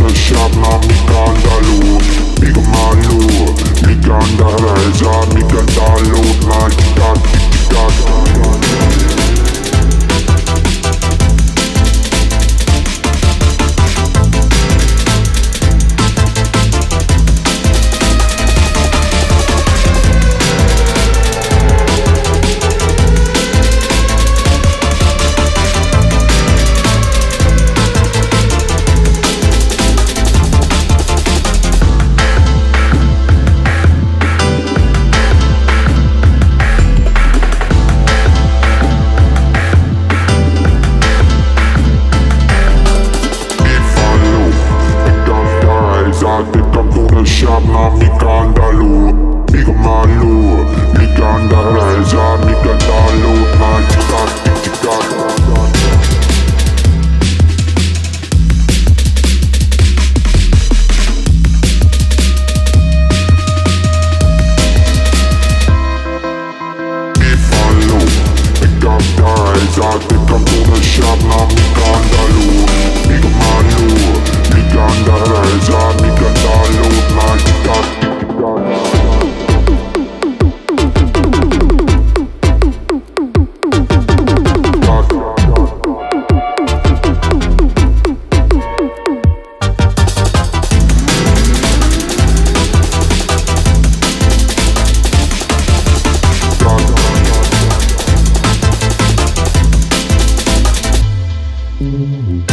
Pressure na mi ganda low Big man low Mi mi ganda Pick up to the shop now Mm-hmm.